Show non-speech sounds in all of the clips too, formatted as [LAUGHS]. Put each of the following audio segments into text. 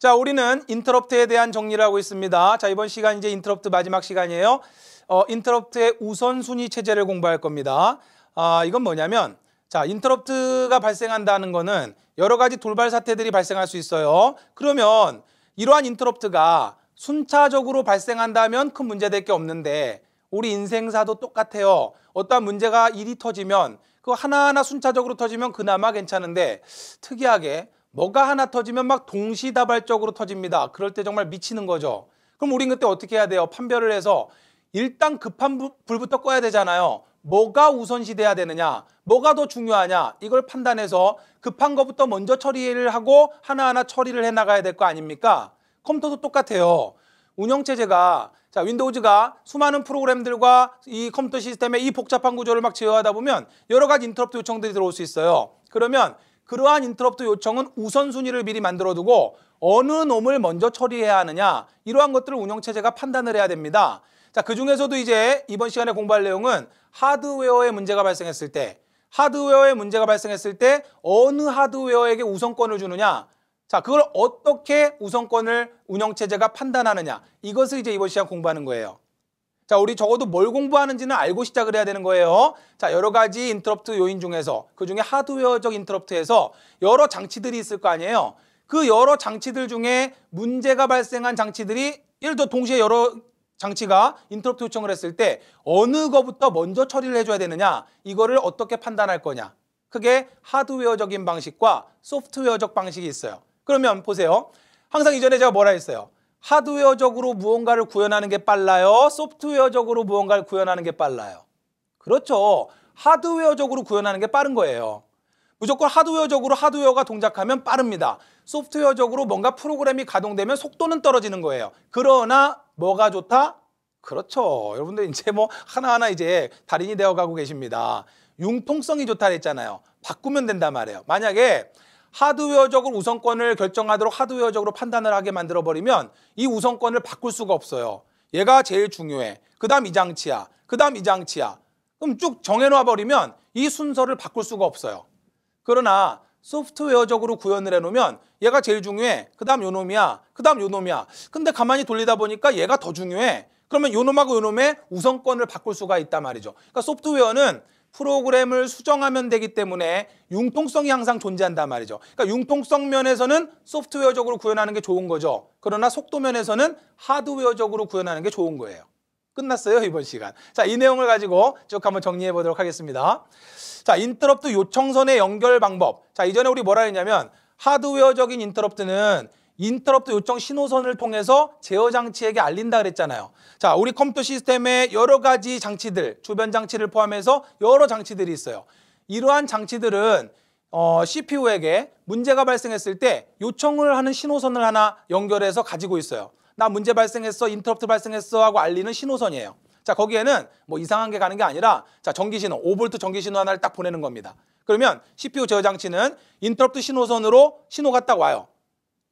자, 우리는 인터럽트에 대한 정리를 하고 있습니다. 자, 이번 시간 이제 인터럽트 마지막 시간이에요. 어, 인터럽트의 우선순위 체제를 공부할 겁니다. 아, 이건 뭐냐면 자, 인터럽트가 발생한다는 거는 여러 가지 돌발 사태들이 발생할 수 있어요. 그러면 이러한 인터럽트가 순차적으로 발생한다면 큰 문제 될 게 없는데 우리 인생사도 똑같아요. 어떠한 문제가 일이 터지면 그 하나하나 순차적으로 터지면 그나마 괜찮은데 특이하게 뭐가 하나 터지면 막 동시다발적으로 터집니다. 그럴 때 정말 미치는 거죠. 그럼 우린 그때 어떻게 해야 돼요? 판별을 해서 일단 급한 불부터 꺼야 되잖아요. 뭐가 우선시 돼야 되느냐, 뭐가 더 중요하냐 이걸 판단해서 급한 것부터 먼저 처리를 하고 하나하나 처리를 해나가야 될 거 아닙니까? 컴퓨터도 똑같아요. 운영체제가 자 윈도우즈가 수많은 프로그램들과 이 컴퓨터 시스템의 이 복잡한 구조를 막 제어하다 보면 여러 가지 인터럽트 요청들이 들어올 수 있어요. 그러면 그러한 인터럽트 요청은 우선순위를 미리 만들어두고 어느 놈을 먼저 처리해야 하느냐 이러한 것들을 운영체제가 판단을 해야 됩니다. 자, 그 중에서도 이제 이번 시간에 공부할 내용은 하드웨어에 문제가 발생했을 때 하드웨어에 문제가 발생했을 때 어느 하드웨어에게 우선권을 주느냐 자, 그걸 어떻게 우선권을 운영체제가 판단하느냐 이것을 이제 이번 시간 공부하는 거예요. 자, 우리 적어도 뭘 공부하는지는 알고 시작을 해야 되는 거예요. 자, 여러 가지 인터럽트 요인 중에서 그 중에 하드웨어적 인터럽트에서 여러 장치들이 있을 거 아니에요. 그 여러 장치들 중에 문제가 발생한 장치들이 예를 들어 동시에 여러 장치가 인터럽트 요청을 했을 때 어느 거부터 먼저 처리를 해줘야 되느냐 이거를 어떻게 판단할 거냐 그게 하드웨어적인 방식과 소프트웨어적 방식이 있어요. 그러면 보세요. 항상 이전에 제가 뭐라 했어요. 하드웨어적으로 무언가를 구현하는 게 빨라요? 소프트웨어적으로 무언가를 구현하는 게 빨라요? 그렇죠. 하드웨어적으로 구현하는 게 빠른 거예요. 무조건 하드웨어적으로 하드웨어가 동작하면 빠릅니다. 소프트웨어적으로 뭔가 프로그램이 가동되면 속도는 떨어지는 거예요. 그러나 뭐가 좋다? 그렇죠. 여러분들 이제 뭐 하나하나 이제 달인이 되어 가고 계십니다. 융통성이 좋다 그랬잖아요. 바꾸면 된단 말이에요. 만약에 하드웨어적으로 우선권을 결정하도록 하드웨어적으로 판단을 하게 만들어 버리면 이 우선권을 바꿀 수가 없어요. 얘가 제일 중요해. 그다음 이 장치야. 그다음 이 장치야. 그럼 쭉 정해놔 버리면 이 순서를 바꿀 수가 없어요. 그러나 소프트웨어적으로 구현을 해놓으면 얘가 제일 중요해. 그 다음 요 놈이야. 그 다음 요 놈이야. 근데 가만히 돌리다 보니까 얘가 더 중요해. 그러면 요 놈하고 요 놈의 우선권을 바꿀 수가 있단 말이죠. 그러니까 소프트웨어는 프로그램을 수정하면 되기 때문에 융통성이 항상 존재한단 말이죠. 그러니까 융통성 면에서는 소프트웨어적으로 구현하는 게 좋은 거죠. 그러나 속도 면에서는 하드웨어적으로 구현하는 게 좋은 거예요. 끝났어요, 이번 시간. 자, 이 내용을 가지고 쭉 한번 정리해 보도록 하겠습니다. 자, 인터럽트 요청선의 연결 방법. 자, 이전에 우리 뭐라 했냐면 하드웨어적인 인터럽트는 인터럽트 요청 신호선을 통해서 제어 장치에게 알린다 그랬잖아요. 자, 우리 컴퓨터 시스템에 여러 가지 장치들, 주변 장치를 포함해서 여러 장치들이 있어요. 이러한 장치들은 어, CPU에게 문제가 발생했을 때 요청을 하는 신호선을 하나 연결해서 가지고 있어요. 나 문제 발생했어, 인터럽트 발생했어 하고 알리는 신호선이에요. 자, 거기에는 뭐 이상한 게 가는 게 아니라 자, 전기 신호, 5V 전기 신호 하나를 딱 보내는 겁니다. 그러면 CPU 제어 장치는 인터럽트 신호선으로 신호가 딱 와요.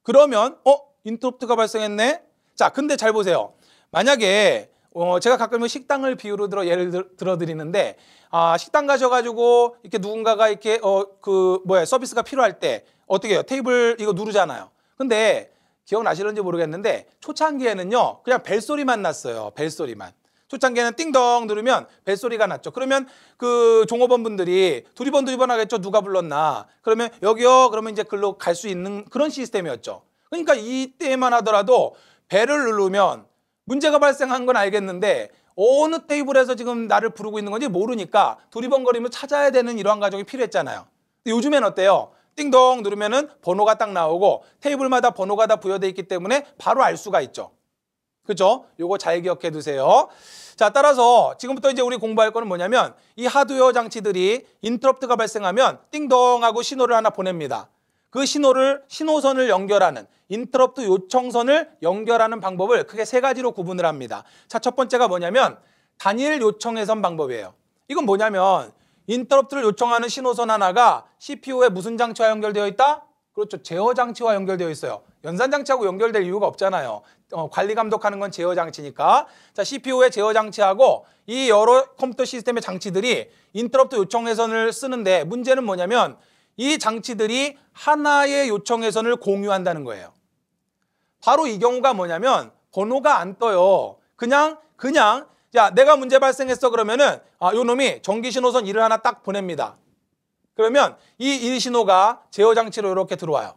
그러면 어 인터럽트가 발생했네. 자, 근데 잘 보세요. 만약에 어, 제가 가끔 식당을 비유로 들어 예를 들, 들어 드리는데 아, 식당 가셔가지고 이렇게 누군가가 이렇게 어, 그 뭐야 서비스가 필요할 때 어떻게 해요? 테이블 이거 누르잖아요. 근데 기억나시는지 모르겠는데 초창기에는요 그냥 벨소리만 났어요. 벨소리만. 초창기에는 띵동 누르면 벨소리가 났죠. 그러면 그 종업원 분들이 두리번 두리번 하겠죠. 누가 불렀나. 그러면 여기요. 그러면 이제 글로 갈 수 있는 그런 시스템이었죠. 그러니까 이때만 하더라도 벨을 누르면 문제가 발생한 건 알겠는데 어느 테이블에서 지금 나를 부르고 있는 건지 모르니까 두리번거리며 찾아야 되는 이러한 과정이 필요했잖아요. 요즘엔 어때요? 띵동 누르면은 번호가 딱 나오고 테이블마다 번호가 다 부여돼 있기 때문에 바로 알 수가 있죠. 그죠? 요거 잘 기억해 두세요. 자, 따라서 지금부터 이제 우리 공부할 거는 뭐냐면 이 하드웨어 장치들이 인터럽트가 발생하면 띵동 하고 신호를 하나 보냅니다. 그 신호를 신호선을 연결하는 인터럽트 요청선을 연결하는 방법을 크게 세 가지로 구분을 합니다. 자, 첫 번째가 뭐냐면 단일 요청 해선 방법이에요. 이건 뭐냐면 인터럽트를 요청하는 신호선 하나가 CPU에 무슨 장치와 연결되어 있다? 그렇죠. 제어 장치와 연결되어 있어요. 연산 장치하고 연결될 이유가 없잖아요. 어, 관리 감독하는 건 제어 장치니까. 자, CPU의 제어 장치하고 이 여러 컴퓨터 시스템의 장치들이 인터럽트 요청 회선을 쓰는데 문제는 뭐냐면 이 장치들이 하나의 요청 회선을 공유한다는 거예요. 바로 이 경우가 뭐냐면 번호가 안 떠요. 그냥 그냥 야 내가 문제 발생했어 그러면은 아, 요 놈이 전기 신호선 1을 하나 딱 보냅니다. 그러면 이1 신호가 제어 장치로 이렇게 들어와요.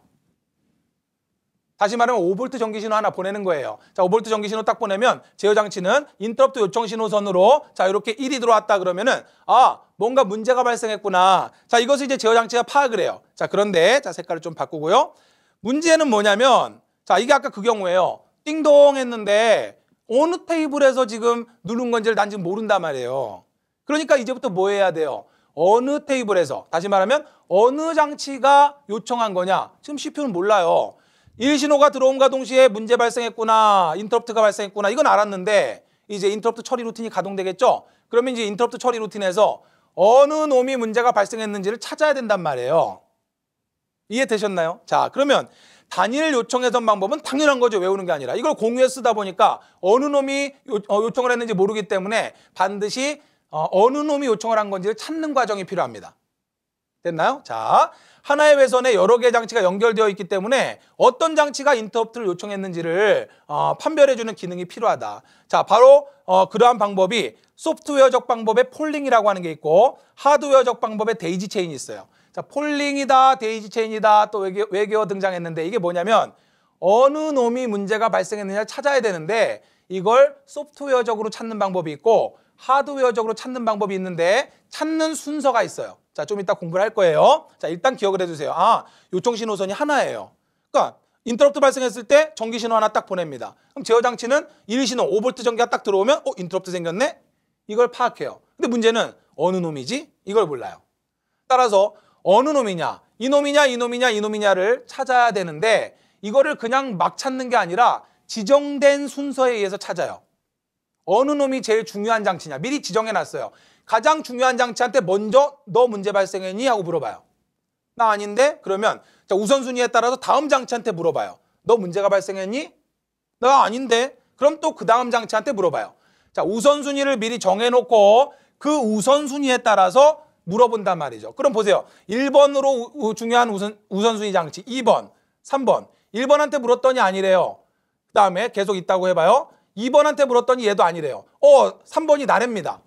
다시 말하면 5V 전기 신호 하나 보내는 거예요. 자, 5V 전기 신호 딱 보내면 제어 장치는 인터럽트 요청 신호선으로 자, 이렇게 1이 들어왔다 그러면은 아, 뭔가 문제가 발생했구나. 자, 이것을 이제 제어 장치가 파악을 해요. 자, 그런데 자, 색깔을 좀 바꾸고요. 문제는 뭐냐면 자, 이게 아까 그 경우예요. 띵동 했는데 어느 테이블에서 지금 누른 건지를 난 지금 모른단 말이에요. 그러니까 이제부터 뭐 해야 돼요? 어느 테이블에서 다시 말하면 어느 장치가 요청한 거냐? 지금 CPU는 몰라요. 1신호가 들어온과 동시에 문제 발생했구나. 인터럽트가 발생했구나. 이건 알았는데 이제 인터럽트 처리 루틴이 가동되겠죠? 그러면 이제 인터럽트 처리 루틴에서 어느 놈이 문제가 발생했는지를 찾아야 된단 말이에요. 이해되셨나요? 자, 그러면 단일 요청 회선 방법은 당연한 거죠. 외우는 게 아니라. 이걸 공유해 쓰다 보니까 어느 놈이 요, 어, 청을 했는지 모르기 때문에 반드시 어, 느 놈이 요청을 한 건지를 찾는 과정이 필요합니다. 됐나요? 자, 하나의 회선에 여러 개의 장치가 연결되어 있기 때문에 어떤 장치가 인터럽트를 요청했는지를 어, 판별해주는 기능이 필요하다. 자, 바로 어, 그러한 방법이 소프트웨어적 방법의 폴링이라고 하는 게 있고 하드웨어적 방법의 daisy chain이 있어요. 자, 폴링이다, daisy chain이다, 또 외계어, 외계어 등장했는데 이게 뭐냐면 어느 놈이 문제가 발생했느냐 찾아야 되는데 이걸 소프트웨어적으로 찾는 방법이 있고 하드웨어적으로 찾는 방법이 있는데 찾는 순서가 있어요. 자, 좀 이따 공부를 할 거예요. 자, 일단 기억을 해주세요. 아, 요청 신호선이 하나예요. 그러니까 인터럽트 발생했을 때 전기 신호 하나 딱 보냅니다. 그럼 제어 장치는 1신호 5V 전기가 딱 들어오면 어, 인터럽트 생겼네? 이걸 파악해요. 근데 문제는 어느 놈이지? 이걸 몰라요. 따라서 어느 놈이냐, 이놈이냐, 이놈이냐, 이놈이냐를 찾아야 되는데 이거를 그냥 막 찾는 게 아니라 지정된 순서에 의해서 찾아요. 어느 놈이 제일 중요한 장치냐 미리 지정해 놨어요. 가장 중요한 장치한테 먼저 너 문제 발생했니? 하고 물어봐요. 나 아닌데? 그러면 자, 우선순위에 따라서 다음 장치한테 물어봐요. 너 문제가 발생했니? 나 아닌데? 그럼 또 그 다음 장치한테 물어봐요. 자, 우선순위를 미리 정해놓고 그 우선순위에 따라서 물어본단 말이죠. 그럼 보세요. 1번으로 우, 중요한 우선, 우선순위 장치 2번, 3번. 1번한테 물었더니 아니래요. 그 다음에 계속 있다고 해봐요. 2번한테 물었더니 얘도 아니래요. 어, 3번이 나랍니다.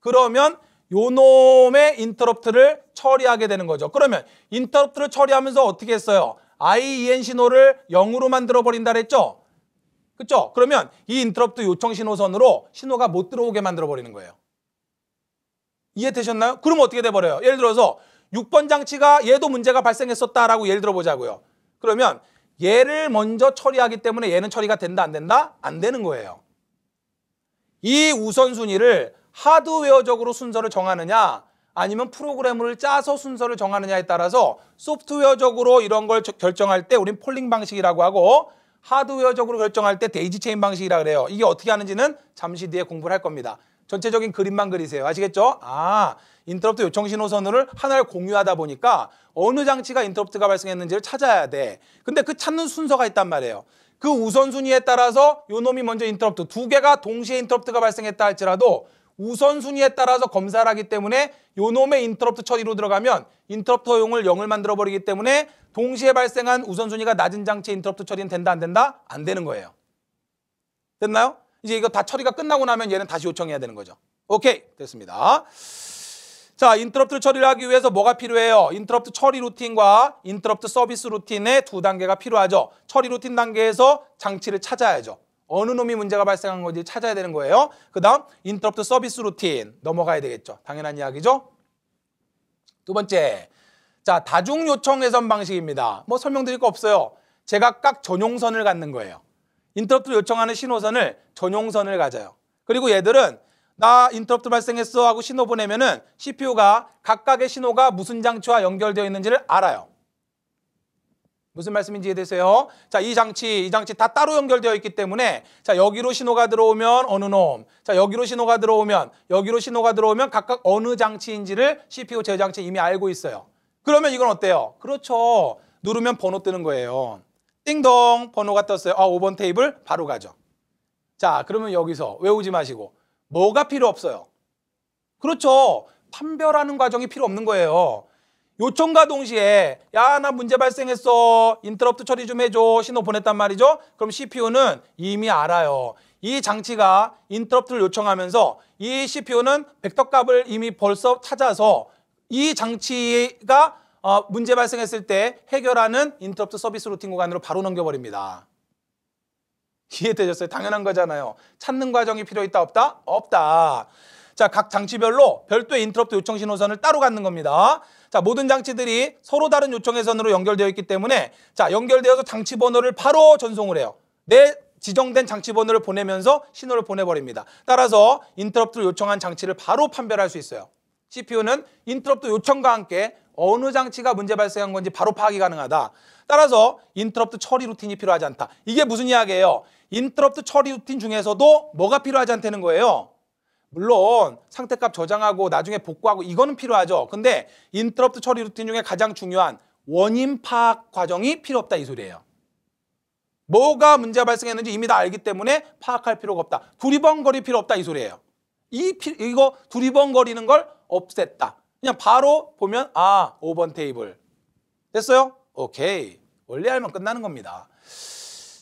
그러면 요 놈의 인터럽트를 처리하게 되는 거죠. 그러면 인터럽트를 처리하면서 어떻게 했어요? IEN 신호를 0으로 만들어 버린다 그랬죠? 그렇죠? 그러면 이 인터럽트 요청 신호선으로 신호가 못 들어오게 만들어 버리는 거예요. 이해되셨나요? 그러면 어떻게 돼 버려요? 예를 들어서 6번 장치가 얘도 문제가 발생했었다라고 예를 들어 보자고요. 그러면 얘를 먼저 처리하기 때문에 얘는 처리가 된다 안 된다? 안 되는 거예요. 이 우선순위를 하드웨어적으로 순서를 정하느냐 아니면 프로그램을 짜서 순서를 정하느냐에 따라서 소프트웨어적으로 이런 걸 결정할 때 우린 폴링 방식이라고 하고 하드웨어적으로 결정할 때 daisy chain 방식이라 그래요. 이게 어떻게 하는지는 잠시 뒤에 공부를 할 겁니다. 전체적인 그림만 그리세요. 아시겠죠? 아, 인터럽트 요청 신호선을 하나를 공유하다 보니까 어느 장치가 인터럽트가 발생했는지를 찾아야 돼. 근데 그 찾는 순서가 있단 말이에요. 그 우선순위에 따라서 요 놈이 먼저 인터럽트 두 개가 동시에 인터럽트가 발생했다 할지라도 우선순위에 따라서 검사를 하기 때문에 요 놈의 인터럽트 처리로 들어가면 인터럽트 허용을 0을 만들어 버리기 때문에 동시에 발생한 우선순위가 낮은 장치 인터럽트 처리는 된다 안 된다? 안 되는 거예요. 됐나요? 이제 이거 다 처리가 끝나고 나면 얘는 다시 요청해야 되는 거죠. 오케이 됐습니다. 자, 인터럽트를 처리를 하기 위해서 뭐가 필요해요? 인터럽트 처리 루틴과 인터럽트 서비스 루틴의 두 단계가 필요하죠. 처리 루틴 단계에서 장치를 찾아야죠. 어느 놈이 문제가 발생한 건지 찾아야 되는 거예요. 그 다음 인터럽트 서비스 루틴 넘어가야 되겠죠. 당연한 이야기죠. 두 번째, 자 다중 요청 회선 방식입니다. 뭐 설명드릴 거 없어요. 제각각 전용선을 갖는 거예요. 인터럽트 요청하는 신호선을 전용선을 가져요. 그리고 얘들은 나 인터럽트 발생했어 하고 신호 보내면은 CPU가 각각의 신호가 무슨 장치와 연결되어 있는지를 알아요. 무슨 말씀인지 이해되세요? 자, 이 장치, 이 장치 다 따로 연결되어 있기 때문에 자, 여기로 신호가 들어오면 어느 놈, 자, 여기로 신호가 들어오면 여기로 신호가 들어오면 각각 어느 장치인지를 CPU 제어 장치 이미 알고 있어요. 그러면 이건 어때요? 그렇죠. 누르면 번호 뜨는 거예요. 띵동 번호가 떴어요. 아, 5번 테이블 바로 가죠. 자, 그러면 여기서 외우지 마시고 뭐가 필요 없어요? 그렇죠. 판별하는 과정이 필요 없는 거예요. 요청과 동시에 야 나 문제 발생했어 인터럽트 처리 좀 해줘 신호 보냈단 말이죠 그럼 CPU는 이미 알아요 이 장치가 인터럽트를 요청하면서 이 CPU는 벡터 값을 이미 벌써 찾아서 이 장치가 어, 문제 발생했을 때 해결하는 인터럽트 서비스 루틴 구간으로 바로 넘겨버립니다 이해되셨어요? 당연한 거잖아요 찾는 과정이 필요 있다 없다? 없다 자, 각 장치별로 별도의 인터럽트 요청 신호선을 따로 갖는 겁니다. 자, 모든 장치들이 서로 다른 요청회선으로 연결되어 있기 때문에 자, 연결되어서 장치 번호를 바로 전송을 해요. 내 지정된 장치 번호를 보내면서 신호를 보내버립니다. 따라서 인터럽트를 요청한 장치를 바로 판별할 수 있어요. CPU는 인터럽트 요청과 함께 어느 장치가 문제 발생한 건지 바로 파악이 가능하다. 따라서 인터럽트 처리 루틴이 필요하지 않다. 이게 무슨 이야기예요? 인터럽트 처리 루틴 중에서도 뭐가 필요하지 않다는 거예요? 물론 상태값 저장하고 나중에 복구하고 이거는 필요하죠. 근데 인터럽트 처리 루틴 중에 가장 중요한 원인 파악 과정이 필요 없다 이 소리예요. 뭐가 문제가 발생했는지 이미 다 알기 때문에 파악할 필요가 없다. 두리번거릴 필요 없다 이 소리예요. 이 피, 이거 두리번거리는 걸 없앴다. 그냥 바로 보면 아 5번 테이블 됐어요? 오케이 원래 알면 끝나는 겁니다.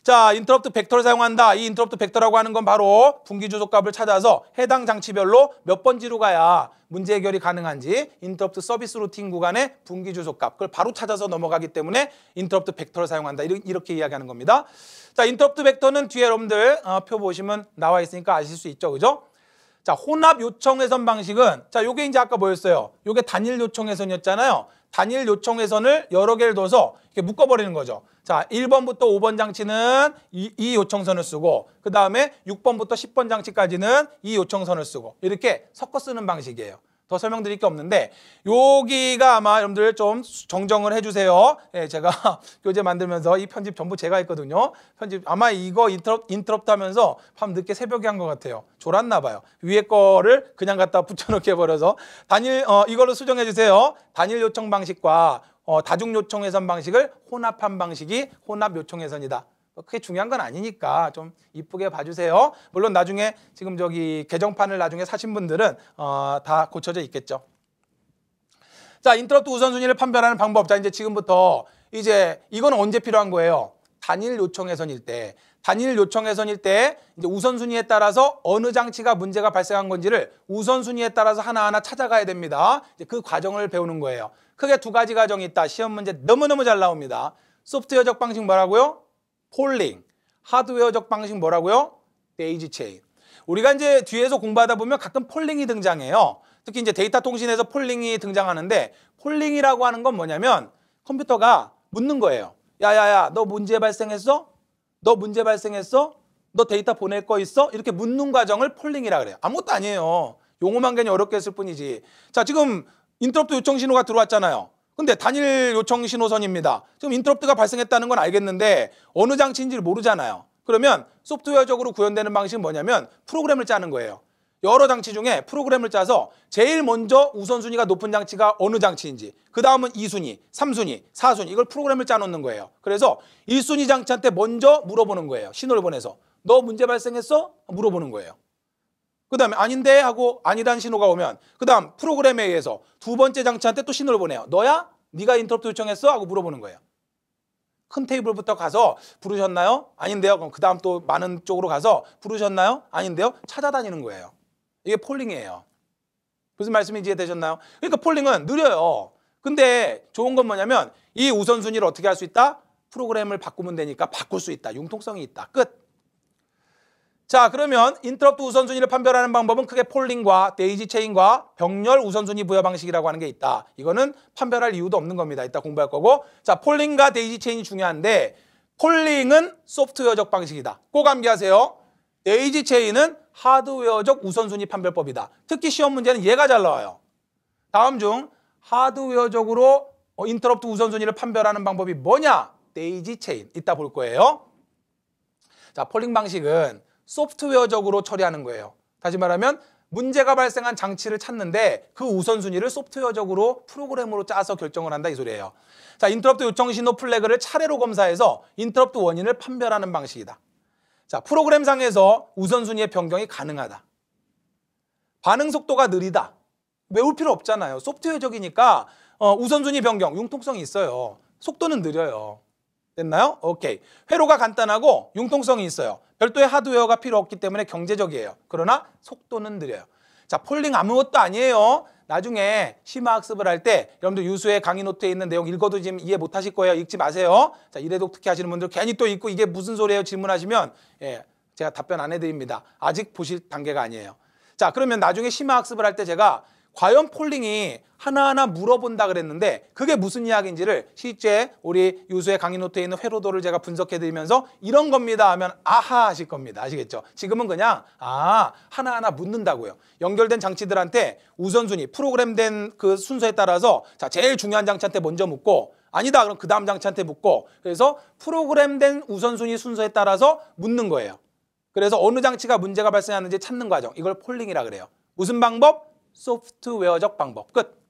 자, 인터럽트 벡터를 사용한다. 이 인터럽트 벡터라고 하는 건 바로 분기 주소값을 찾아서 해당 장치별로 몇 번지로 가야 문제 해결이 가능한지 인터럽트 서비스 루틴 구간의 분기 주소값 그걸 바로 찾아서 넘어가기 때문에 인터럽트 벡터를 사용한다. 이렇게 이야기하는 겁니다. 자, 인터럽트 벡터는 뒤에 여러분들 어, 표 보시면 나와 있으니까 아실 수 있죠. 그죠? 자, 혼합 요청 회선 방식은 자, 요게 이제 아까 뭐였어요? 요게 단일 요청 회선이었잖아요. 단일 요청 회선을 여러 개를 둬서 이렇게 묶어 버리는 거죠. 자, 1번부터 5번 장치는 이, 이 요청선을 쓰고 그 다음에 6번부터 10번 장치까지는 이 요청선을 쓰고 이렇게 섞어 쓰는 방식이에요. 더 설명드릴 게 없는데 여기가 아마 여러분들 좀 정정을 해주세요. 예, 제가 [LAUGHS] 교재 만들면서 이 편집 전부 제가 했거든요. 편집 아마 이거 인터럽, 인터럽트 하면서 밤 늦게 새벽에 한 것 같아요. 졸았나 봐요. 위에 거를 그냥 갖다 [LAUGHS] 붙여놓게 버려서 단일 어, 이걸로 수정해 주세요. 단일 요청 방식과 어, 다중 요청 회선 방식을 혼합한 방식이 혼합 요청 회선이다. 그게 중요한 건 아니니까 좀 이쁘게 봐주세요. 물론 나중에 지금 저기 개정판을 나중에 사신 분들은 어, 다 고쳐져 있겠죠. 자, 인터럽트 우선순위를 판별하는 방법. 자, 이제 지금부터 이제 이건 언제 필요한 거예요? 단일 요청회선일 때. 단일 요청회선일 때 이제 우선순위에 따라서 어느 장치가 문제가 발생한 건지를 우선순위에 따라서 하나하나 찾아가야 됩니다. 이제 그 과정을 배우는 거예요. 크게 두 가지 과정이 있다. 시험 문제 너무너무 잘 나옵니다. 소프트웨어적 방식 뭐라고요? 폴링. 하드웨어적 방식 뭐라고요? daisy chain. 우리가 이제 뒤에서 공부하다 보면 가끔 폴링이 등장해요. 특히 이제 데이터 통신에서 폴링이 등장하는데 폴링이라고 하는 건 뭐냐면 컴퓨터가 묻는 거예요. 야야야, 너 문제 발생했어? 너 문제 발생했어? 너 데이터 보낼 거 있어? 이렇게 묻는 과정을 폴링이라 그래요. 아무것도 아니에요. 용어만 괜히 어렵게 했을 뿐이지. 자, 지금 인터럽트 요청 신호가 들어왔잖아요. 근데 단일 요청 신호선입니다. 지금 인터럽트가 발생했다는 건 알겠는데 어느 장치인지를 모르잖아요. 그러면 소프트웨어적으로 구현되는 방식은 뭐냐면 프로그램을 짜는 거예요. 여러 장치 중에 프로그램을 짜서 제일 먼저 우선순위가 높은 장치가 어느 장치인지 그 다음은 2순위, 3순위, 4순위 이걸 프로그램을 짜놓는 거예요. 그래서 1순위 장치한테 먼저 물어보는 거예요. 신호를 보내서 너 문제 발생했어? 물어보는 거예요. 그 다음에 아닌데 하고 아니란 신호가 오면 그 다음 프로그램에 의해서 두 번째 장치한테 또 신호를 보내요. 너야? 네가 인터럽트 요청했어? 하고 물어보는 거예요. 큰 테이블부터 가서 부르셨나요? 아닌데요. 그럼 그 다음 또 많은 쪽으로 가서 부르셨나요? 아닌데요. 찾아다니는 거예요. 이게 폴링이에요. 무슨 말씀인지 이해되셨나요? 그러니까 폴링은 느려요. 근데 좋은 건 뭐냐면 이 우선순위를 어떻게 할 수 있다? 프로그램을 바꾸면 되니까 바꿀 수 있다. 융통성이 있다. 끝. 자 그러면 인터럽트 우선순위를 판별하는 방법은 크게 폴링과 데이지 체인과 병렬 우선순위 부여 방식이라고 하는 게 있다. 이거는 판별할 이유도 없는 겁니다. 이따 공부할 거고 자 폴링과 데이지 체인이 중요한데 폴링은 소프트웨어적 방식이다. 꼭 암기하세요. 데이지 체인은 하드웨어적 우선순위 판별법이다. 특히 시험 문제는 얘가 잘 나와요. 다음 중 하드웨어적으로 어, 인터럽트 우선순위를 판별하는 방법이 뭐냐? 데이지 체인. 이따 볼 거예요. 자 폴링 방식은 소프트웨어적으로 처리하는 거예요. 다시 말하면 문제가 발생한 장치를 찾는데 그 우선순위를 소프트웨어적으로 프로그램으로 짜서 결정을 한다 이 소리예요. 자, 인터럽트 요청 신호 플래그를 차례로 검사해서 인터럽트 원인을 판별하는 방식이다. 자, 프로그램상에서 우선순위의 변경이 가능하다. 반응 속도가 느리다. 외울 필요 없잖아요. 소프트웨어적이니까 어, 우선순위 변경, 융통성이 있어요. 속도는 느려요. 됐나요? 오케이. 회로가 간단하고 융통성이 있어요. 별도의 하드웨어가 필요 없기 때문에 경제적이에요. 그러나 속도는 느려요. 자, 폴링 아무것도 아니에요. 나중에 심화 학습을 할 때 여러분들 유수의 강의 노트에 있는 내용 읽어도 지금 이해 못 하실 거예요. 읽지 마세요. 자, 일회독 특히 하시는 분들 괜히 또 읽고 이게 무슨 소리예요? 질문하시면 예, 제가 답변 안 해드립니다. 아직 보실 단계가 아니에요. 자, 그러면 나중에 심화 학습을 할 때 제가 과연 폴링이 하나하나 물어본다 그랬는데 그게 무슨 이야기인지를 실제 우리 유수의 강의 노트에 있는 회로도를 제가 분석해 드리면서 이런 겁니다 하면 아하 하실 겁니다. 아시겠죠? 지금은 그냥 아 하나하나 묻는다고요. 연결된 장치들한테 우선순위 프로그램된 그 순서에 따라서 자 제일 중요한 장치한테 먼저 묻고 아니다 그럼 그 다음 장치한테 묻고 그래서 프로그램된 우선순위 순서에 따라서 묻는 거예요. 그래서 어느 장치가 문제가 발생하는지 찾는 과정 이걸 폴링이라 그래요. 무슨 방법? 소프트웨어적 방법. 끝.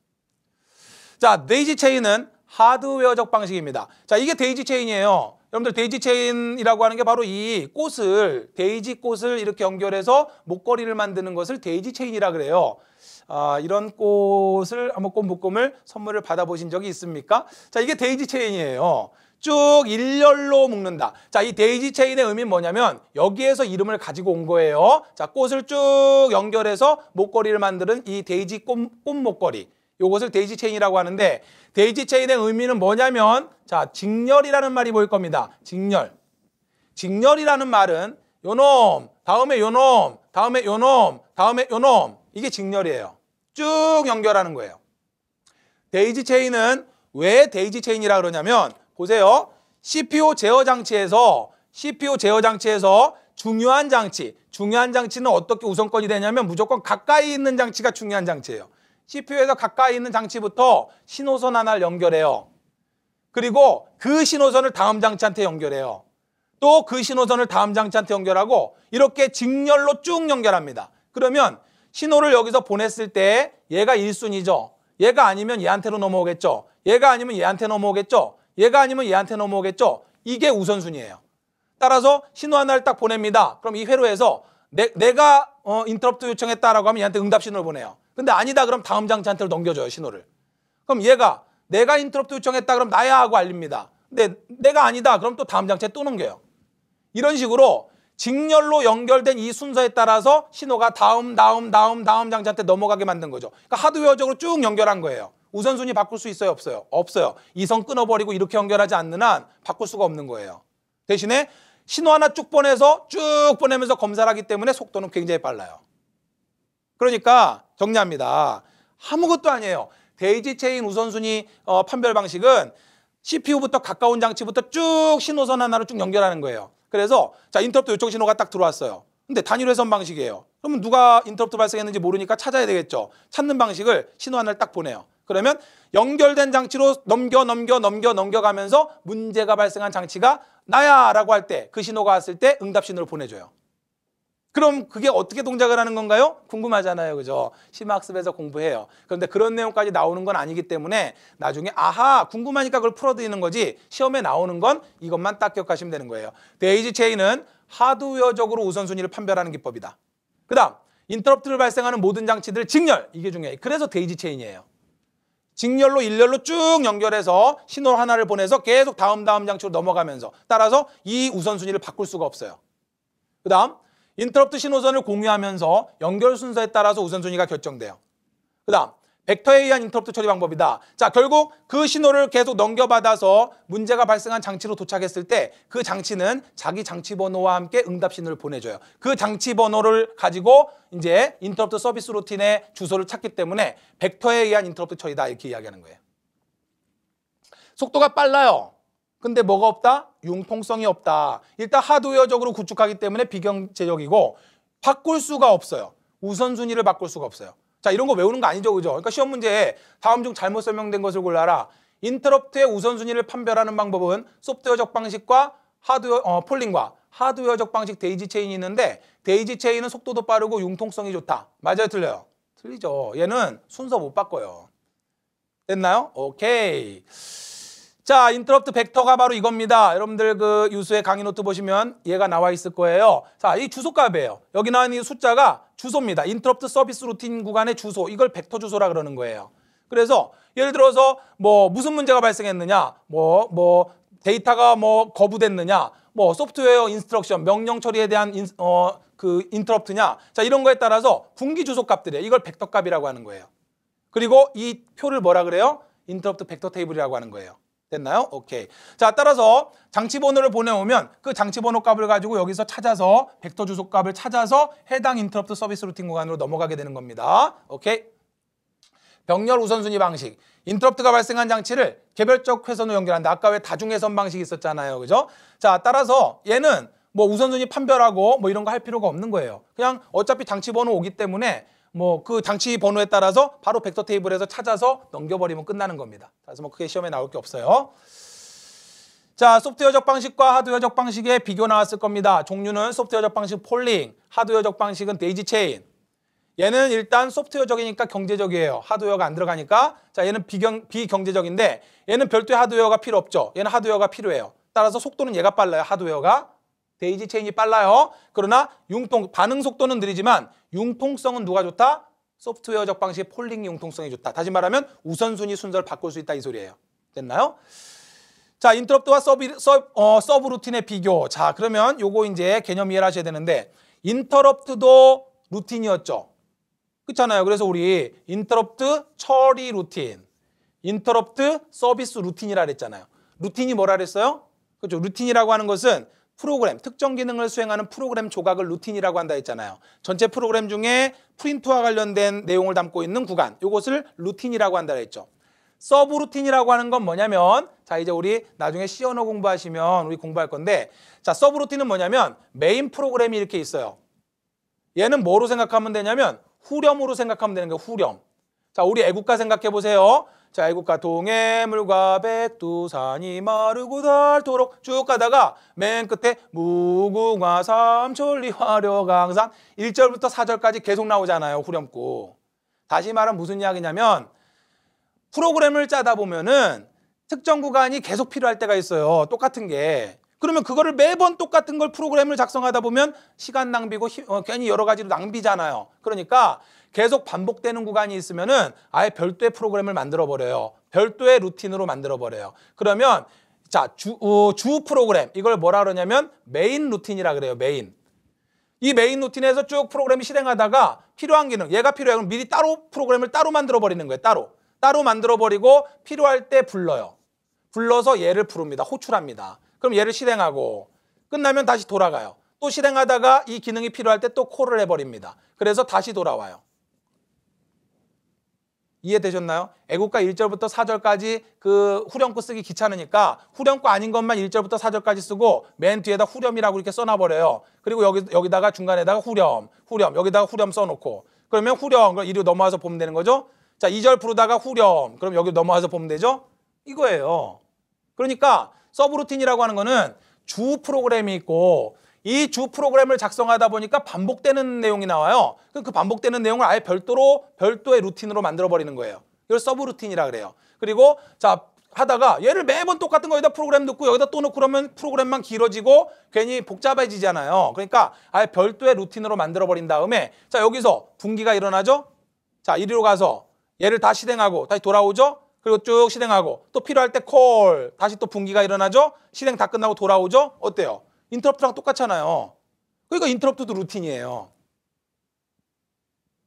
자, 데이지 체인은 하드웨어적 방식입니다. 자, 이게 데이지 체인이에요. 여러분들 데이지 체인이라고 하는 게 바로 이 꽃을 데이지 꽃을 이렇게 연결해서 목걸이를 만드는 것을 데이지 체인이라 그래요. 아, 이런 꽃을 한번 꽃 묶음을 선물을 받아보신 적이 있습니까? 자, 이게 데이지 체인이에요. 쭉 일렬로 묶는다. 자, 이 데이지 체인의 의미는 뭐냐면 여기에서 이름을 가지고 온 거예요. 자, 꽃을 쭉 연결해서 목걸이를 만드는 이 데이지 꽃, 꽃 목걸이. 요것을 데이지 체인이라고 하는데 데이지 체인의 의미는 뭐냐면 자, 직렬이라는 말이 보일 겁니다. 직렬. 직렬이라는 말은 요놈, 다음에 요놈, 다음에 요놈, 다음에 요놈. 이게 직렬이에요. 쭉 연결하는 거예요. 데이지 체인은 왜 데이지 체인이라 그러냐면 보세요. CPU 제어 장치에서 CPU 제어 장치에서 중요한 장치, 중요한 장치는 어떻게 우선권이 되냐면 무조건 가까이 있는 장치가 중요한 장치예요. CPU에서 가까이 있는 장치부터 신호선 하나를 연결해요. 그리고 그 신호선을 다음 장치한테 연결해요. 또 그 신호선을 다음 장치한테 연결하고 이렇게 직렬로 쭉 연결합니다. 그러면 신호를 여기서 보냈을 때 얘가 1순위죠. 얘가 아니면 얘한테로 넘어오겠죠. 얘가 아니면 얘한테 넘어오겠죠. 얘가 아니면 얘한테 넘어오겠죠. 이게 우선순위예요. 따라서 신호 하나를 딱 보냅니다. 그럼 이 회로에서 내, 내가 어, 인터럽트 요청했다라고 하면 얘한테 응답 신호를 보내요. 근데 아니다 그럼 다음 장치한테 넘겨줘요 신호를. 그럼 얘가 내가 인터럽트 요청했다 그럼 나야 하고 알립니다. 근데 내가 아니다 그럼 또 다음 장치에 또 넘겨요. 이런 식으로 직렬로 연결된 이 순서에 따라서 신호가 다음 다음 다음 다음 장치한테 넘어가게 만든 거죠. 그러니까 하드웨어적으로 쭉 연결한 거예요. 우선순위 바꿀 수 있어요 없어요? 없어요. 이선 끊어버리고 이렇게 연결하지 않는 한 바꿀 수가 없는 거예요. 대신에 신호 하나 쭉 보내서 쭉 보내면서 검사를 하기 때문에 속도는 굉장히 빨라요. 그러니까 정리합니다. 아무것도 아니에요. 데이지 체인 우선순위 어, 판별 방식은 CPU부터 가까운 장치부터 쭉 신호선 하나로 쭉 연결하는 거예요. 그래서 자 인터럽트 요청 신호가 딱 들어왔어요. 근데 단일 회선 방식이에요. 그러면 누가 인터럽트 발생했는지 모르니까 찾아야 되겠죠. 찾는 방식을 신호 하나를 딱 보내요. 그러면 연결된 장치로 넘겨 넘겨 넘겨 넘겨가면서 문제가 발생한 장치가 나야 라고 할 때 그 신호가 왔을 때 응답 신호를 보내줘요. 그럼 그게 어떻게 동작을 하는 건가요? 궁금하잖아요. 그죠? 심화 학습에서 공부해요. 그런데 그런 내용까지 나오는 건 아니기 때문에 나중에 아하 궁금하니까 그걸 풀어드리는 거지 시험에 나오는 건 이것만 딱 기억하시면 되는 거예요. 데이지 체인은 하드웨어적으로 우선순위를 판별하는 기법이다. 그 다음 인터럽트를 발생하는 모든 장치들 직렬 이게 중요해요. 그래서 데이지 체인이에요. 직렬로 일렬로 쭉 연결해서 신호 하나를 보내서 계속 다음 다음 장치로 넘어가면서 따라서 이 우선순위를 바꿀 수가 없어요. 그 다음 인터럽트 신호선을 공유하면서 연결 순서에 따라서 우선순위가 결정돼요. 그 다음 벡터에 의한 인터럽트 처리 방법이다. 자 결국 그 신호를 계속 넘겨받아서 문제가 발생한 장치로 도착했을 때 그 장치는 자기 장치 번호와 함께 응답 신호를 보내줘요. 그 장치 번호를 가지고 이제 인터럽트 서비스 루틴의 주소를 찾기 때문에 벡터에 의한 인터럽트 처리다 이렇게 이야기하는 거예요. 속도가 빨라요. 근데 뭐가 없다? 융통성이 없다. 일단 하드웨어적으로 구축하기 때문에 비경제적이고 바꿀 수가 없어요. 우선순위를 바꿀 수가 없어요. 자 이런 거 외우는 거 아니죠. 그죠? 그러니까 시험 문제에 다음 중 잘못 설명된 것을 골라라. 인터럽트의 우선순위를 판별하는 방법은 소프트웨어적 방식과 하드웨어 어, 폴링과 하드웨어적 방식 데이지 체인이 있는데 데이지 체인은 속도도 빠르고 융통성이 좋다. 맞아요? 틀려요? 틀리죠. 얘는 순서 못 바꿔요. 됐나요? 오케이. 자, 인터럽트 벡터가 바로 이겁니다. 여러분들 그 유수의 강의 노트 보시면 얘가 나와 있을 거예요. 자, 이 주소값이에요. 여기 나온 이 숫자가 주소입니다. 인터럽트 서비스 루틴 구간의 주소. 이걸 벡터 주소라 그러는 거예요. 그래서 예를 들어서 뭐 무슨 문제가 발생했느냐, 뭐뭐 데이터가 뭐 거부됐느냐, 뭐 소프트웨어 instruction 명령 처리에 대한 인, 어, 그 인터럽트냐, 자 이런 거에 따라서 분기 주소 값들이에요. 이걸 벡터 값이라고 하는 거예요. 그리고 이 표를 뭐라 그래요? 인터럽트 벡터 테이블이라고 하는 거예요. 됐나요? 오케이. 자, 따라서 장치 번호를 보내오면 그 장치 번호 값을 가지고 여기서 찾아서 벡터 주소 값을 찾아서 해당 인터럽트 서비스 루틴 구간으로 넘어가게 되는 겁니다. 오케이. 병렬 우선순위 방식. 인터럽트가 발생한 장치를 개별적 회선으로 연결한다. 아까 왜 다중회선 방식이 있었잖아요. 그죠? 자, 따라서 얘는 뭐 우선순위 판별하고 뭐 이런 거 할 필요가 없는 거예요. 그냥 어차피 장치 번호 오기 때문에 뭐그 장치 번호에 따라서 바로 벡터 테이블에서 찾아서 넘겨버리면 끝나는 겁니다. 그래서 뭐 크게 시험에 나올 게 없어요. 자, 소프트웨어적 방식과 하드웨어적 방식의 비교 나왔을 겁니다. 종류는 소프트웨어적 방식 폴링, 하드웨어적 방식은 daisy chain. 얘는 일단 소프트웨어적이니까 경제적이에요. 하드웨어가 안 들어가니까. 자, 얘는 비경, 비경제적인데 얘는 별도의 하드웨어가 필요 없죠. 얘는 하드웨어가 필요해요. 따라서 속도는 얘가 빨라요. 하드웨어가. daisy chain이 빨라요. 그러나 융통 반응 속도는 느리지만 융통성은 누가 좋다? 소프트웨어적 방식의 폴링 융통성이 좋다. 다시 말하면 우선순위 순서를 바꿀 수 있다 이 소리예요. 됐나요? 자, 인터럽트와 서브, 서브, 어, 서브 루틴의 비교. 자, 그러면 요거 이제 개념 이해를 하셔야 되는데 인터럽트도 루틴이었죠. 그렇잖아요. 그래서 우리 인터럽트 처리 루틴, 인터럽트 서비스 루틴이라 그랬잖아요. 루틴이 뭐라 그랬어요? 그렇죠. 루틴이라고 하는 것은 프로그램, 특정 기능을 수행하는 프로그램 조각을 루틴이라고 한다 했잖아요. 전체 프로그램 중에 프린트와 관련된 내용을 담고 있는 구간, 이것을 루틴이라고 한다 했죠. 서브 루틴이라고 하는 건 뭐냐면 자 이제 우리 나중에 C 언어 공부하시면 우리 공부할 건데 자 서브 루틴은 뭐냐면 메인 프로그램이 이렇게 있어요. 얘는 뭐로 생각하면 되냐면 후렴으로 생각하면 되는 거예요. 후렴. 자 우리 애국가 생각해 보세요. 자, 애국가 동해물과 백두산이 마르고 닳도록 쭉 가다가 맨 끝에 무궁화 삼천리 화려강산 1절부터 4절까지 계속 나오잖아요. 후렴구. 다시 말하면 무슨 이야기냐면 프로그램을 짜다 보면은 특정 구간이 계속 필요할 때가 있어요. 똑같은 게. 그러면 그거를 매번 똑같은 걸 프로그램을 작성하다 보면 시간 낭비고 어, 괜히 여러 가지로 낭비잖아요. 그러니까 계속 반복되는 구간이 있으면은 아예 별도의 프로그램을 만들어 버려요. 별도의 루틴으로 만들어 버려요. 그러면 자, 주, 어, 주 프로그램 이걸 뭐라 그러냐면 메인 루틴이라 그래요. 메인. 이 메인 루틴에서 쭉 프로그램이 실행하다가 필요한 기능, 얘가 필요해. 그럼 미리 따로 프로그램을 따로 만들어 버리는 거예요. 따로. 따로 만들어 버리고 필요할 때 불러요. 불러서 얘를 부릅니다. 호출합니다. 그럼 얘를 실행하고 끝나면 다시 돌아가요. 또 실행하다가 이 기능이 필요할 때 또 콜을 해버립니다. 그래서 다시 돌아와요. 이해되셨나요? 애국가 1절부터 4절까지 그 후렴구 쓰기 귀찮으니까 후렴구 아닌 것만 1절부터 4절까지 쓰고 맨 뒤에다 후렴이라고 이렇게 써놔버려요. 그리고 여기, 여기다가 중간에다가 후렴, 후렴, 여기다가 후렴 써놓고 그러면 후렴, 그럼 이리로 넘어와서 보면 되는 거죠? 자, 2절 부르다가 후렴, 그럼 여기 넘어와서 보면 되죠? 이거예요. 그러니까 서브루틴이라고 하는 거는 주 프로그램이 있고 이 주 프로그램을 작성하다 보니까 반복되는 내용이 나와요. 그 반복되는 내용을 아예 별도로 별도의 루틴으로 만들어 버리는 거예요. 이걸 서브루틴이라 그래요. 그리고 자 하다가 얘를 매번 똑같은 거에다 프로그램 넣고 여기다 또 넣고 그러면 프로그램만 길어지고 괜히 복잡해지잖아요. 그러니까 아예 별도의 루틴으로 만들어 버린 다음에 자 여기서 분기가 일어나죠. 자 이리로 가서 얘를 다 실행하고 다시 돌아오죠. 그리고 쭉 실행하고 또 필요할 때 콜 다시 또 분기가 일어나죠. 실행 다 끝나고 돌아오죠. 어때요? 인터럽트랑 똑같잖아요. 그러니까 인터럽트도 루틴이에요.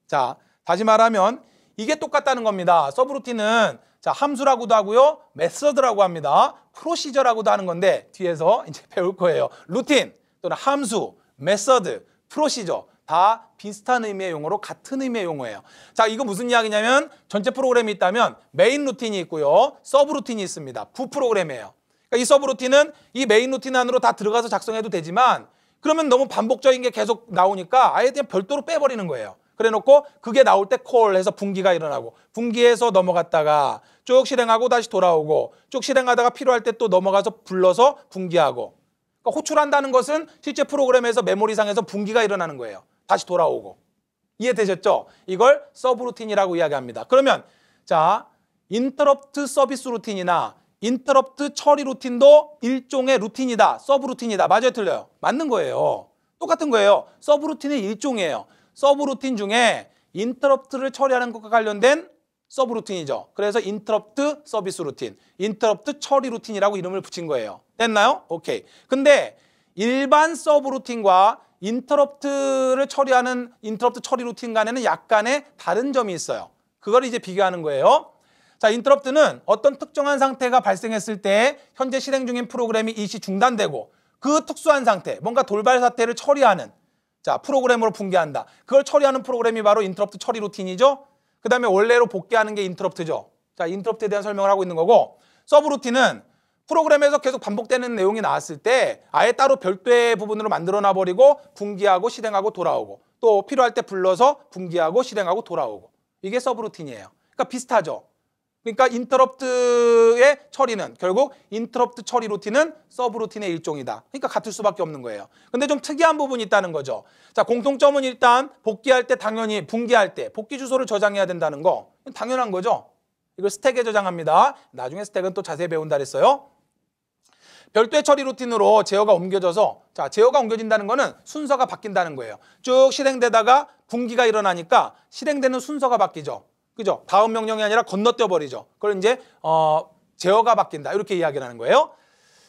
자, 다시 말하면 이게 똑같다는 겁니다. 서브루틴은 자, 함수라고도 하고요. method라고 합니다. 프로시저라고도 하는 건데 뒤에서 [LAUGHS] 이제 배울 거예요. 루틴 또는 함수, method, 프로시저 다 비슷한 의미의 용어로 같은 의미의 용어예요. 자, 이거 무슨 이야기냐면 전체 프로그램이 있다면 메인 루틴이 있고요. 서브 루틴이 있습니다. 부 프로그램이에요. 그러니까 이 서브 루틴은 이 메인 루틴 안으로 다 들어가서 작성해도 되지만 그러면 너무 반복적인 게 계속 나오니까 아예 그냥 별도로 빼버리는 거예요. 그래 놓고 그게 나올 때 콜 해서 분기가 일어나고 분기에서 넘어갔다가 쭉 실행하고 다시 돌아오고 쭉 실행하다가 필요할 때 또 넘어가서 불러서 분기하고 그러니까 호출한다는 것은 실제 프로그램에서 메모리상에서 분기가 일어나는 거예요. 다시 돌아오고. 이해되셨죠? 이걸 서브루틴이라고 이야기합니다. 그러면 자, 인터럽트 서비스 루틴이나 인터럽트 처리 루틴도 일종의 루틴이다. 서브루틴이다. 맞아요, 틀려요? 맞는 거예요. 똑같은 거예요. 서브루틴의 일종이에요. 서브루틴 중에 인터럽트를 처리하는 것과 관련된 서브 루틴이죠. 그래서 인터럽트 서비스 루틴, 인터럽트 처리 루틴이라고 이름을 붙인 거예요. 됐나요? 오케이. 근데 일반 서브 루틴과 인터럽트를 처리하는 인터럽트 처리 루틴 간에는 약간의 다른 점이 있어요. 그걸 이제 비교하는 거예요. 자, 인터럽트는 어떤 특정한 상태가 발생했을 때 현재 실행 중인 프로그램이 일시 중단되고 그 특수한 상태, 뭔가 돌발 사태를 처리하는 자, 프로그램으로 분기한다. 그걸 처리하는 프로그램이 바로 인터럽트 처리 루틴이죠. 그다음에 원래로 복귀하는 게 인터럽트죠. 자, 인터럽트에 대한 설명을 하고 있는 거고 서브 루틴은 프로그램에서 계속 반복되는 내용이 나왔을 때 아예 따로 별도의 부분으로 만들어 놔 버리고 분기하고 실행하고 돌아오고 또 필요할 때 불러서 분기하고 실행하고 돌아오고 이게 서브 루틴이에요. 그러니까 비슷하죠. 그러니까 인터럽트의 처리는 결국 인터럽트 처리 루틴은 서브 루틴의 일종이다. 그러니까 같을 수밖에 없는 거예요. 근데 좀 특이한 부분이 있다는 거죠. 자, 공통점은 일단 복귀할 때 당연히 분기할 때 복귀 주소를 저장해야 된다는 거. 당연한 거죠. 이걸 스택에 저장합니다. 나중에 스택은 또 자세히 배운다 그랬어요. 별도의 처리 루틴으로 제어가 옮겨져서 자 제어가 옮겨진다는 거는 순서가 바뀐다는 거예요. 쭉 실행되다가 분기가 일어나니까 실행되는 순서가 바뀌죠. 그죠? 다음 명령이 아니라 건너뛰어 버리죠. 그걸 이제 어 제어가 바뀐다 이렇게 이야기를 하는 거예요.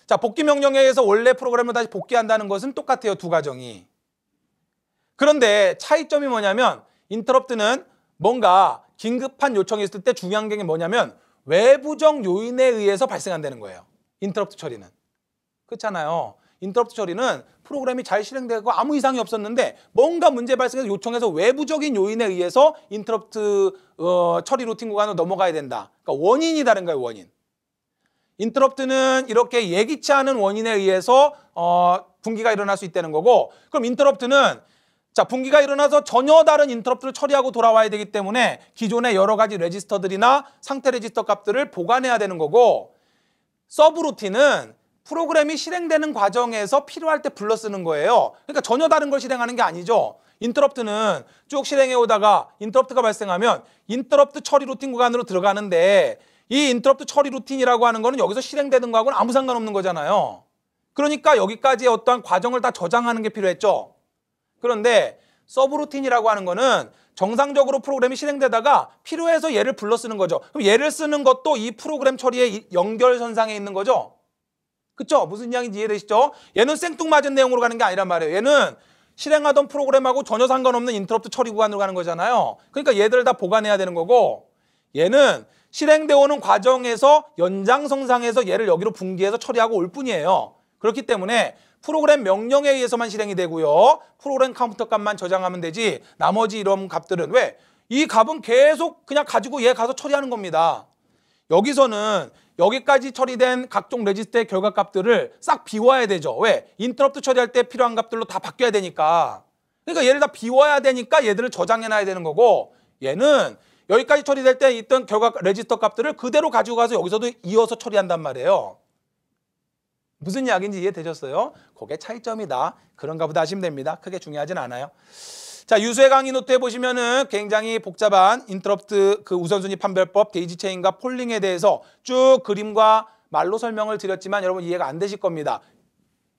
자 복귀 명령에 의해서 원래 프로그램을 다시 복귀한다는 것은 똑같아요. 두 과정이. 그런데 차이점이 뭐냐면 인터럽트는 뭔가 긴급한 요청이 있을 때 중요한 게 뭐냐면 외부적 요인에 의해서 발생한다는 거예요. 인터럽트 처리는. 그렇잖아요. 인터럽트 처리는 프로그램이 잘 실행되고 아무 이상이 없었는데 뭔가 문제 발생해서 요청해서 외부적인 요인에 의해서 인터럽트 어, 처리 루틴 구간으로 넘어가야 된다. 그러니까 원인이 다른 거예요, 원인. 인터럽트는 이렇게 예기치 않은 원인에 의해서 어, 분기가 일어날 수 있다는 거고 그럼 인터럽트는 자 분기가 일어나서 전혀 다른 인터럽트를 처리하고 돌아와야 되기 때문에 기존의 여러 가지 레지스터들이나 상태 레지스터 값들을 보관해야 되는 거고 서브루틴은 프로그램이 실행되는 과정에서 필요할 때 불러 쓰는 거예요. 그러니까 전혀 다른 걸 실행하는 게 아니죠. 인터럽트는 쭉 실행해 오다가 인터럽트가 발생하면 인터럽트 처리 루틴 구간으로 들어가는데 이 인터럽트 처리 루틴이라고 하는 거는 여기서 실행되는 거하고는 아무 상관없는 거잖아요. 그러니까 여기까지 어떠한 과정을 다 저장하는 게 필요했죠. 그런데 서브루틴이라고 하는 거는 정상적으로 프로그램이 실행되다가 필요해서 얘를 불러 쓰는 거죠. 그럼 얘를 쓰는 것도 이 프로그램 처리의 연결선상에 있는 거죠. 그쵸? 무슨 이야기인지 이해되시죠? 얘는 생뚱맞은 내용으로 가는 게 아니란 말이에요. 얘는 실행하던 프로그램하고 전혀 상관없는 인터럽트 처리 구간으로 가는 거잖아요. 그러니까 얘들을 다 보관해야 되는 거고 얘는 실행되어 오는 과정에서 연장선상에서 얘를 여기로 분기해서 처리하고 올 뿐이에요. 그렇기 때문에 프로그램 명령에 의해서만 실행이 되고요. 프로그램 카운터 값만 저장하면 되지 나머지 이런 값들은 왜? 이 값은 계속 그냥 가지고 얘 가서 처리하는 겁니다. 여기서는 여기까지 처리된 각종 레지스터의 결과 값들을 싹 비워야 되죠. 왜? 인터럽트 처리할 때 필요한 값들로 다 바뀌어야 되니까. 그러니까 얘를 다 비워야 되니까 얘들을 저장해 놔야 되는 거고 얘는 여기까지 처리될 때 있던 결과 레지스터 값들을 그대로 가지고 가서 여기서도 이어서 처리한단 말이에요. 무슨 이야기인지 이해되셨어요? 그게 차이점이다. 그런가 보다 하시면 됩니다. 크게 중요하진 않아요. 자, 유수의 강의 노트에 보시면은 굉장히 복잡한 인터럽트 그 우선순위 판별법, daisy chain과 폴링에 대해서 쭉 그림과 말로 설명을 드렸지만 여러분 이해가 안 되실 겁니다.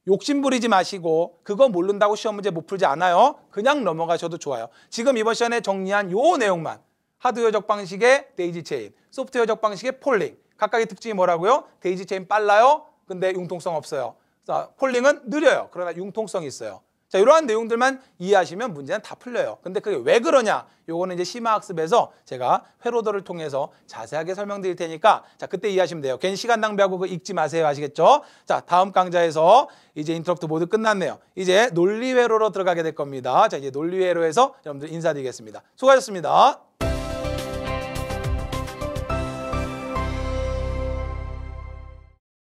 욕심 부리지 마시고 그거 모른다고 시험 문제 못 풀지 않아요. 그냥 넘어가셔도 좋아요. 지금 이번 시간에 정리한 요 내용만 하드웨어 적 방식의 daisy chain, 소프트웨어 적 방식의 폴링 각각의 특징이 뭐라고요? daisy chain 빨라요. 근데 융통성 없어요. 자, 폴링은 느려요. 그러나 융통성이 있어요. 자, 이러한 내용들만 이해하시면 문제는 다 풀려요. 근데 그게 왜 그러냐? 요거는 이제 심화학습에서 제가 회로도를 통해서 자세하게 설명드릴 테니까 자, 그때 이해하시면 돼요. 괜히 시간 낭비하고 그 읽지 마세요. 아시겠죠? 자, 다음 강좌에서 이제 인터럽트 모두 끝났네요. 이제 논리 회로로 들어가게 될 겁니다. 자, 이제 논리 회로에서 여러분들 인사드리겠습니다. 수고하셨습니다.